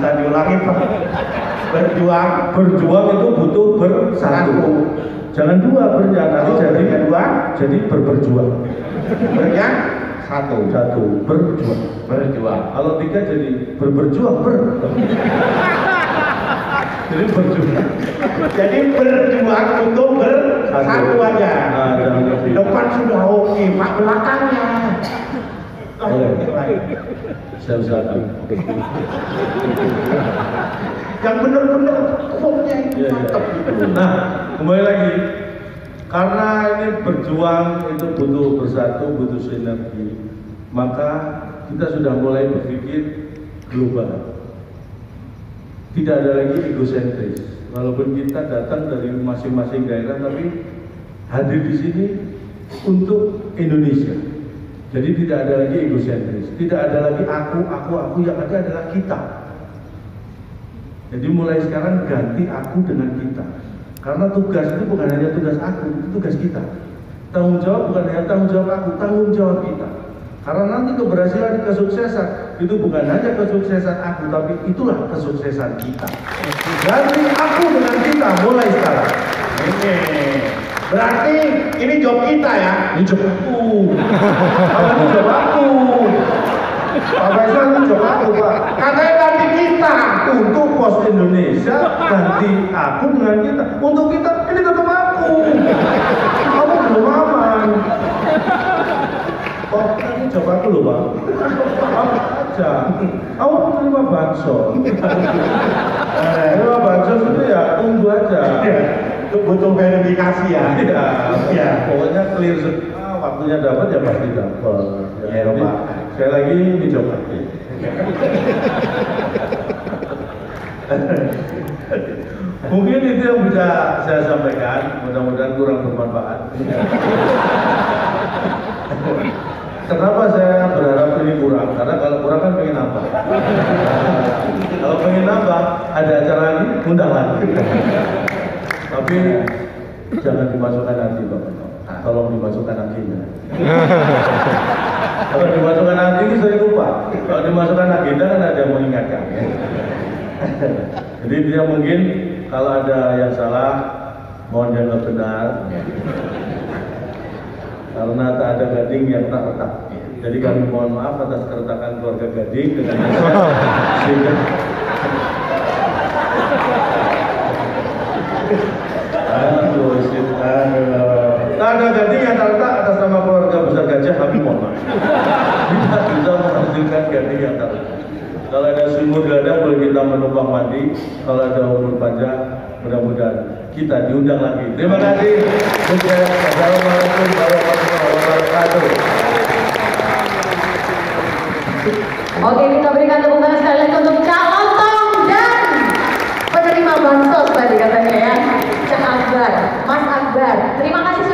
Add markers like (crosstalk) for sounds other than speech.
ulangi Pak. Berjuang Berjuang itu butuh bersatu. Jangan dua bernya, nanti Oh, jadi bernya dua. jadi berberjuang. bernya satu. Satu, berjuang. Berjuang. Kalau tiga jadi berberjuang ber. jadi berjuang. Jadi berjuang untuk bersatu aja. Nah. Depan sudah oke, Pak belakangnya. Boleh. Saya usahakan. Yang benar-benar pokoknya itu Iya, iya. mantap. Nah, kembali lagi. Karena ini berjuang itu butuh bersatu, butuh sinergi. Maka kita sudah mulai berpikir global. Tidak ada lagi egosentris. Walaupun kita datang dari masing-masing daerah, tapi hadir di sini untuk Indonesia. Jadi tidak ada lagi egosentris. Tidak ada lagi aku, aku, aku. Yang ada adalah kita. Jadi mulai sekarang ganti aku dengan kita. Karena tugas itu bukan hanya tugas aku, itu tugas kita. Tanggung jawab bukan hanya tanggung jawab aku, tanggung jawab kita. Karena nanti keberhasilan, kesuksesan itu bukan hanya kesuksesan aku, tapi itulah kesuksesan kita. Ganti aku dengan kita mulai sekarang. Ini berarti ini job kita ya. Ini job aku. Kalau ini job aku. Pak Faisal ini job aku, Pak. Katanya ganti kita. Untuk pos Indonesia ganti aku dengan kita. Untuk kita ini tetap aku. Kamu belum aman. Oh, ini job aku loh bang. Kamu aja. Kamu terima bansos. Eh, terima bansos itu ya tunggu aja. Itu butuh verifikasi ya. Iya, Iya. pokoknya clear semua waktunya dapat ya pasti dapat. Iya, jadi, Pak. Sekali lagi aku. (laughs) Mungkin itu yang bisa saya sampaikan, mudah-mudahan kurang bermanfaat. Kenapa saya berharap ini kurang? Karena kalau kurang kan pengen nambah. kalau pengen nambah, ada acara lagi, undang lagi. Tapi jangan dimasukkan hati Bapak. Tolong dimasukkan hatinya. (laughs) Kalau dimasukkan hati ini sering lupa. Kalau dimasukkan agenda kan ada yang mengingatkan. Ya. (laughs) Jadi dia mungkin kalau ada yang salah mohon dianggap benar. Karena tak ada gading yang tak retak. Jadi kami mohon maaf atas keretakan keluarga gading dengan (laughs) sehingga ganti-gantian kalau ada sumur geladak boleh kita menumpang mandi. Kalau ada umur panjang mudah-mudahan kita diundang lagi. Terima kasih. Assalamualaikum warahmatullahi wabarakatuh. Oke kita berikan tepuk tangan sekali lagi untuk Cak Otong dan penerima bansos tadi katanya ya. Cak Akbar, Mas Akbar. Terima kasih